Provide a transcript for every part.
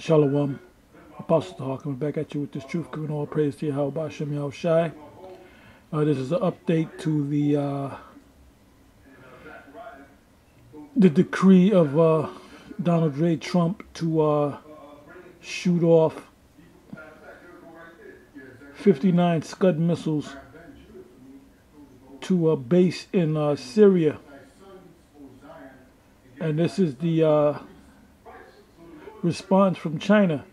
Shalom. Apostle Tahar coming back at you with this truth, giving all praise to Yahweh Hashem Yahweh Shai. Uh, this is an update to the uh, the decree of uh, Donald J. Trump to uh, shoot off 59 Scud missiles to a base in uh, Syria. And this is the uh, response from China.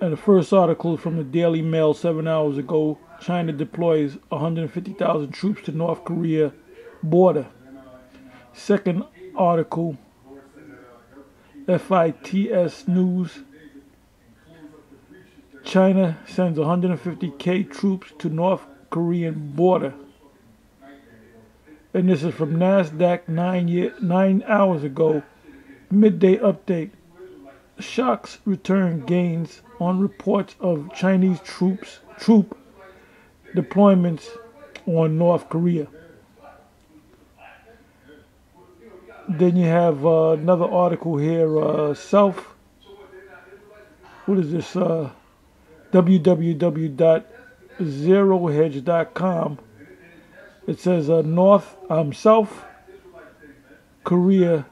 And the first article from the Daily Mail seven hours ago China deploys 150,000 troops to North Korea border. Second article FITS News China sends 150k troops to North Korean border. And this is from NASDAQ nine, year, nine hours ago. Midday update. Shocks return gains on reports of Chinese troops troop deployments on North Korea. Then you have uh, another article here, uh, South. What is this? Uh, www.zerohedge.com. It says uh, North, um, South Korea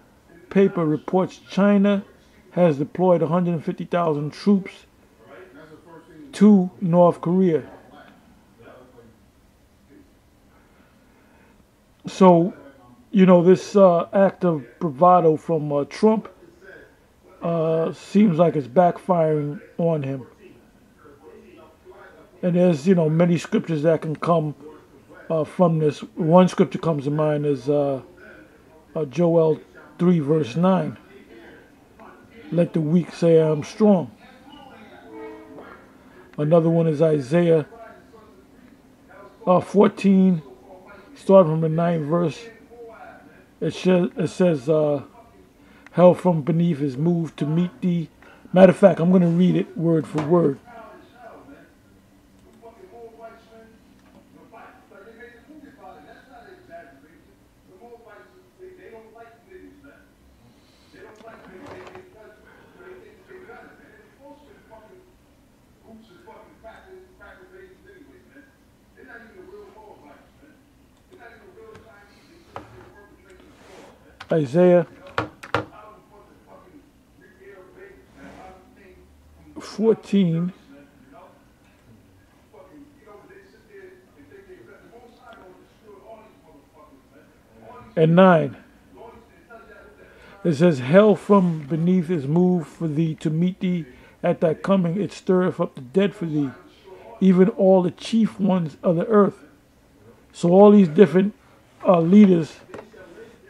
paper reports China has deployed 150,000 troops to North Korea. So, you know, this uh, act of bravado from uh, Trump uh, seems like it's backfiring on him. And there's, you know, many scriptures that can come uh, from this. One scripture comes to mind is uh, uh, Joel 3, verse 9. Let the weak say I'm strong. Another one is Isaiah 14, starting from the ninth verse. It, sh- it says, uh, Hell from beneath is moved to meet thee. Matter of fact, I'm going to read it word for word. Isaiah 14 and 9. It says, Hell from beneath is moved for thee to meet thee at thy coming. It stirreth up the dead for thee, even all the chief ones of the earth. So all these different uh, leaders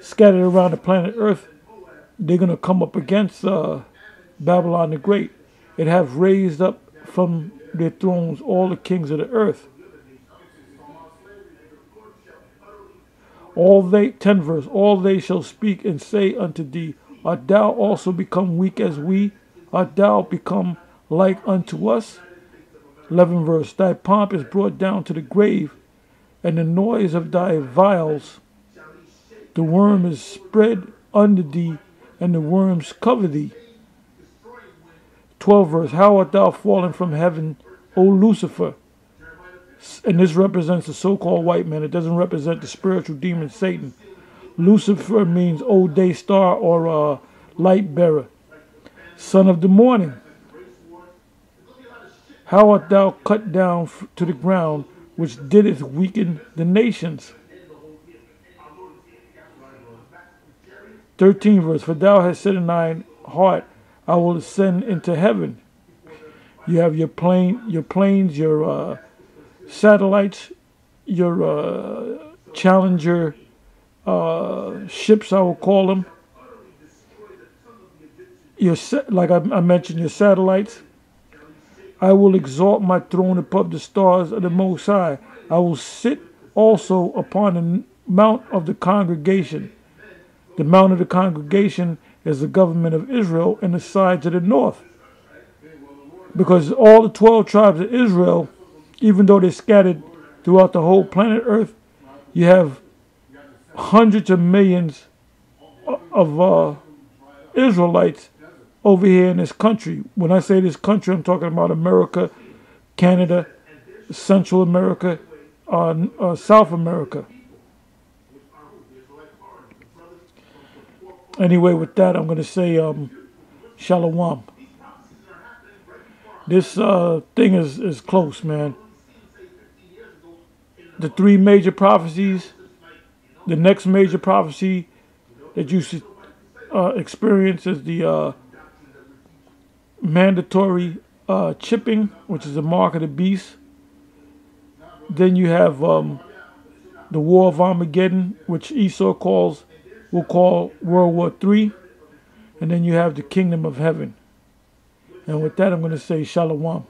scattered around the planet Earth, they're going to come up against uh, Babylon the Great and have raised up from their thrones all the kings of the earth. All they, 10 verse, all they shall speak and say unto thee, Art thou also become weak as we? Art thou become like unto us? 11 verse, Thy pomp is brought down to the grave, and the noise of thy vials the worm is spread under thee, and the worms cover thee. 12 verse, How art thou fallen from heaven, O Lucifer? And this represents the so called white man. It doesn't represent the spiritual demon Satan. Lucifer means old day star or uh, light bearer, son of the morning. How art thou cut down to the ground, which didst weaken the nations? 13 verse, For thou hast said in thine heart, I will ascend into heaven. You have your plane, your planes, your uh, satellites, your uh, Challenger uh, ships, I will call them. Your like I, I mentioned, your satellites. I will exalt my throne above the stars of the Most High. I will sit also upon the mount of the congregation the mount of the congregation is the government of Israel and the side to the north. Because all the 12 tribes of Israel, even though they're scattered throughout the whole planet Earth, you have hundreds of millions of uh, Israelites over here in this country. When I say this country, I'm talking about America, Canada, Central America, uh, uh, South America. Anyway, with that, I'm going to say um, Shalom. This uh, thing is, is close, man. The three major prophecies, the next major prophecy that you should uh, experience is the uh, mandatory uh, chipping, which is the mark of the beast. Then you have um, the War of Armageddon, which Esau calls, will call World War Three, and then you have the Kingdom of Heaven. And with that, I'm going to say Shalom.